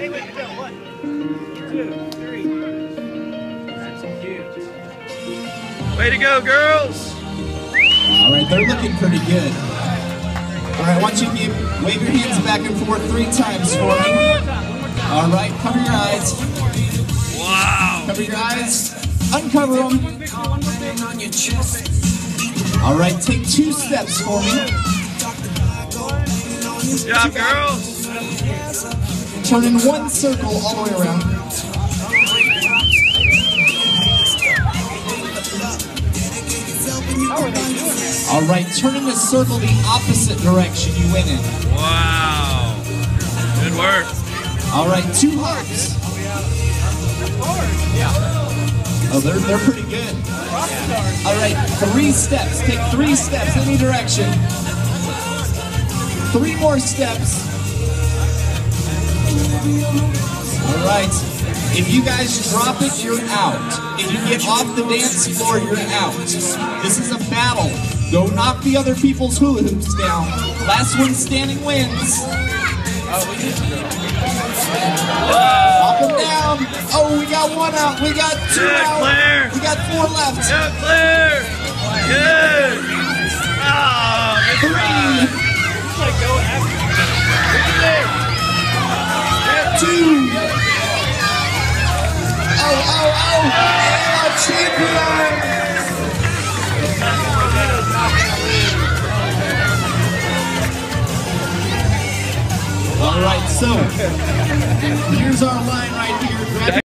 Way to go, girls! All right, they're looking pretty good. All right, want you give, wave your hands back and forth three times for me. All right, cover your eyes. Wow! Cover your eyes. Uncover them. All right, take two steps for me. Good job, girls! Turn in one circle all the way around. All right, turn in a circle the opposite direction you went in. Wow! Good work. All right, two hearts. Oh, they're, they're pretty good. All right, three steps. Take three steps any direction. Three more steps. All right. If you guys drop it, you're out. If you get off the dance floor, you're out. This is a battle. Go knock the other people's hula hoops down. Last one standing wins. Oh, knock them down. Oh, we got one out. We got two out. Claire. We got four left. Yeah, clear! Good! All right, so here's our line right